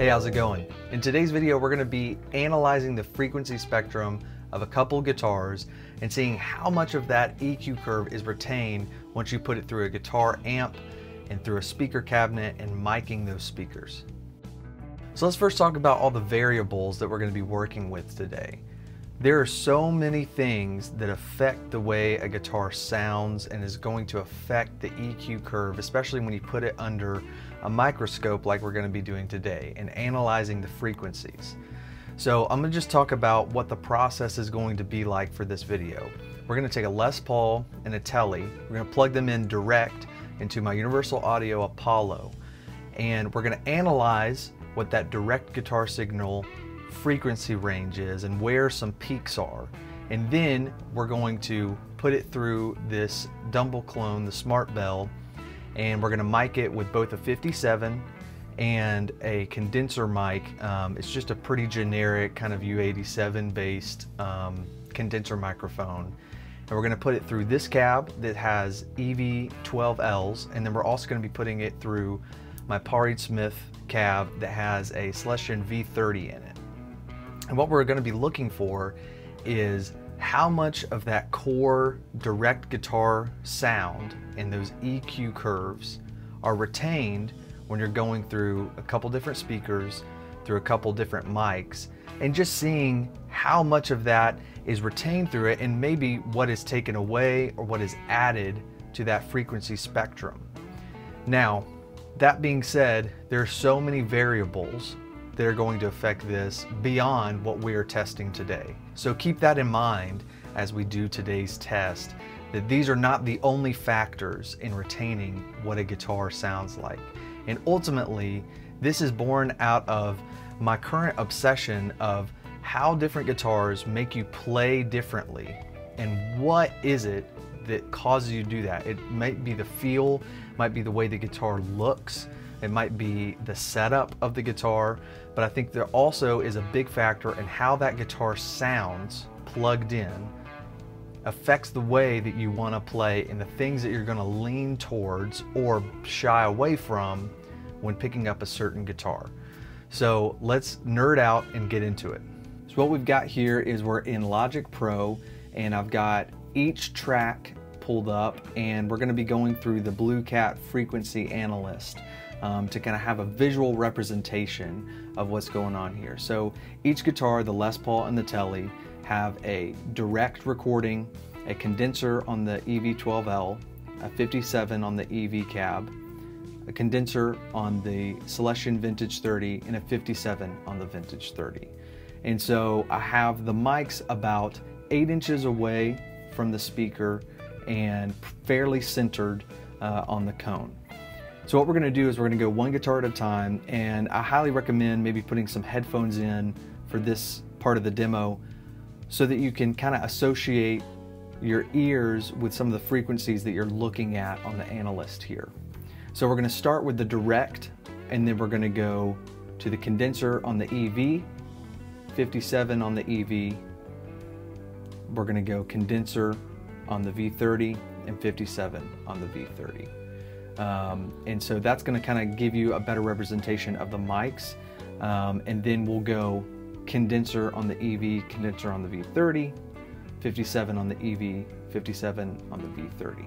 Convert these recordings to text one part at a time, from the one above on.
Hey, how's it going? In today's video, we're gonna be analyzing the frequency spectrum of a couple guitars and seeing how much of that EQ curve is retained once you put it through a guitar amp and through a speaker cabinet and miking those speakers. So let's first talk about all the variables that we're gonna be working with today. There are so many things that affect the way a guitar sounds and is going to affect the EQ curve, especially when you put it under a microscope like we're going to be doing today and analyzing the frequencies. So I'm going to just talk about what the process is going to be like for this video. We're going to take a Les Paul and a Tele, we're going to plug them in direct into my Universal Audio Apollo, and we're going to analyze what that direct guitar signal frequency range is and where some peaks are. And then we're going to put it through this Dumble clone, the Smart Bell, and we're gonna mic it with both a 57 and a condenser mic. Um, it's just a pretty generic kind of U87 based um, condenser microphone. And we're gonna put it through this cab that has EV12Ls, and then we're also gonna be putting it through my Paul Reed Smith cab that has a Celestion V30 in it. And what we're gonna be looking for is how much of that core direct guitar sound and those EQ curves are retained when you're going through a couple different speakers, through a couple different mics, and just seeing how much of that is retained through it and maybe what is taken away or what is added to that frequency spectrum. Now, that being said, there are so many variables that are going to affect this beyond what we are testing today. So keep that in mind as we do today's test, that these are not the only factors in retaining what a guitar sounds like. And ultimately, this is born out of my current obsession of how different guitars make you play differently and what is it that causes you to do that. It might be the feel, might be the way the guitar looks, it might be the setup of the guitar, but I think there also is a big factor in how that guitar sounds plugged in affects the way that you want to play and the things that you're going to lean towards or shy away from when picking up a certain guitar. So let's nerd out and get into it. So what we've got here is we're in Logic Pro and I've got each track pulled up and we're going to be going through the Blue Cat Frequency Analyst um, to kind of have a visual representation of what's going on here. So each guitar, the Les Paul and the Tele, have a direct recording, a condenser on the EV12L, a 57 on the EV cab, a condenser on the Celestion Vintage 30, and a 57 on the Vintage 30. And so I have the mics about eight inches away from the speaker and fairly centered uh, on the cone. So what we're gonna do is we're gonna go one guitar at a time and I highly recommend maybe putting some headphones in for this part of the demo so that you can kind of associate your ears with some of the frequencies that you're looking at on the analyst here. So we're gonna start with the direct and then we're gonna go to the condenser on the EV, 57 on the EV, we're gonna go condenser on the V30 and 57 on the V30. Um, and so that's going to kind of give you a better representation of the mics. Um, and then we'll go condenser on the EV, condenser on the V30, 57 on the EV, 57 on the V30.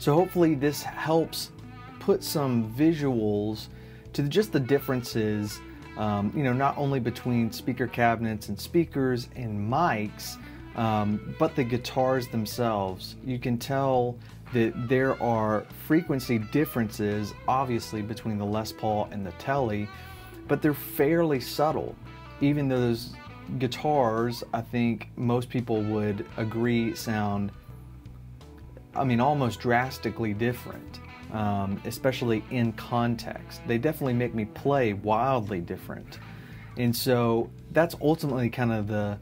So hopefully this helps put some visuals to just the differences, um, you know, not only between speaker cabinets and speakers and mics, um, but the guitars themselves. You can tell that there are frequency differences, obviously, between the Les Paul and the Tele, but they're fairly subtle. Even though those guitars, I think most people would agree sound I mean, almost drastically different, um, especially in context. They definitely make me play wildly different. And so that's ultimately kind of the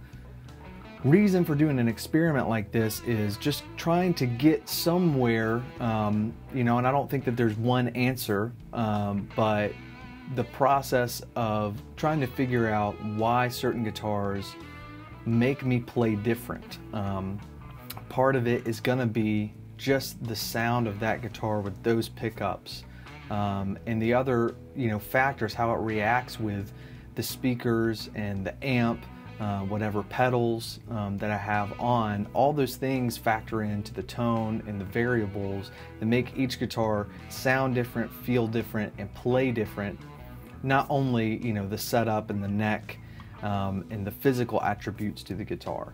reason for doing an experiment like this is just trying to get somewhere, um, you know, and I don't think that there's one answer, um, but the process of trying to figure out why certain guitars make me play different. Um, part of it is going to be just the sound of that guitar with those pickups. Um, and the other, you know, factors, how it reacts with the speakers and the amp, uh, whatever pedals um, that I have on, all those things factor into the tone and the variables that make each guitar sound different, feel different, and play different. Not only, you know, the setup and the neck um, and the physical attributes to the guitar.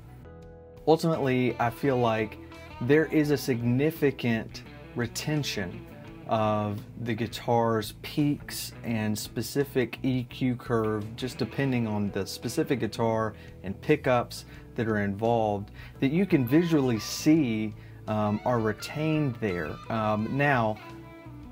Ultimately, I feel like there is a significant retention of the guitar's peaks and specific EQ curve, just depending on the specific guitar and pickups that are involved, that you can visually see um, are retained there. Um, now,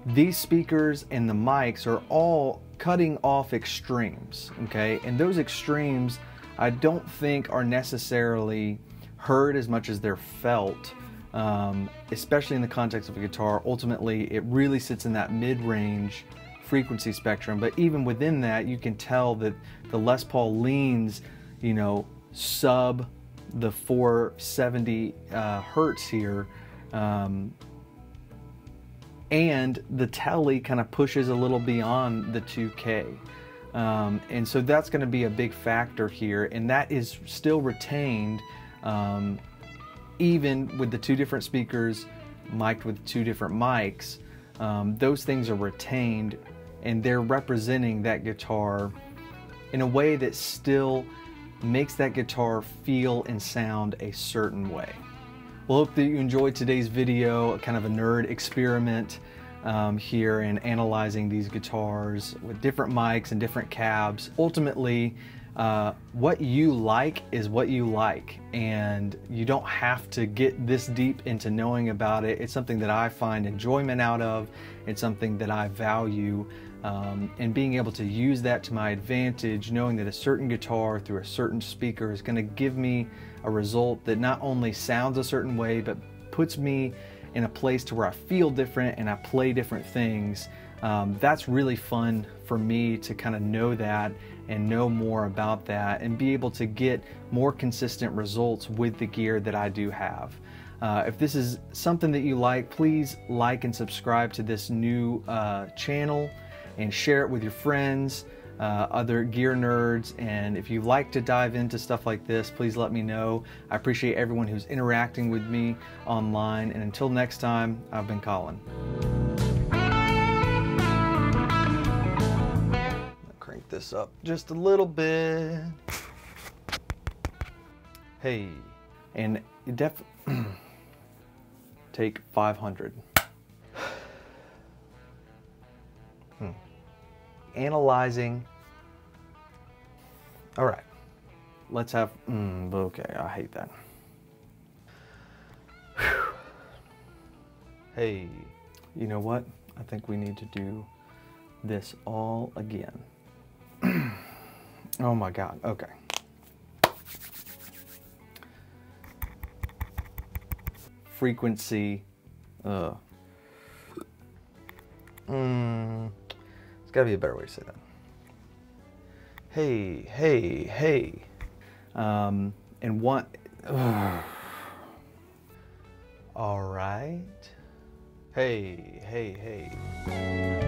these speakers and the mics are all cutting off extremes, okay? And those extremes I don't think are necessarily heard as much as they're felt um, especially in the context of a guitar. Ultimately, it really sits in that mid-range frequency spectrum. But even within that, you can tell that the Les Paul leans, you know, sub the 470 uh, hertz here. Um, and the Tele kind of pushes a little beyond the 2K. Um, and so that's going to be a big factor here, and that is still retained um, even with the two different speakers mic'd with two different mics, um, those things are retained and they're representing that guitar in a way that still makes that guitar feel and sound a certain way. Well, hope that you enjoyed today's video, kind of a nerd experiment um, here in analyzing these guitars with different mics and different cabs. Ultimately, uh, what you like is what you like, and you don't have to get this deep into knowing about it. It's something that I find enjoyment out of, it's something that I value, um, and being able to use that to my advantage, knowing that a certain guitar through a certain speaker is going to give me a result that not only sounds a certain way, but puts me in a place to where I feel different and I play different things. Um, that's really fun for me to kind of know that and know more about that and be able to get more consistent results with the gear that I do have. Uh, if this is something that you like, please like and subscribe to this new uh, channel and share it with your friends, uh, other gear nerds. And if you like to dive into stuff like this, please let me know. I appreciate everyone who's interacting with me online. And until next time, I've been Collin. This up just a little bit. Hey, and def take 500. hmm. Analyzing. All right, let's have, mm, okay, I hate that. Hey, you know what? I think we need to do this all again. oh my God, okay. Frequency, uh, mm, it's gotta be a better way to say that. Hey, hey, hey. Um, and one, all right. Hey, hey, hey.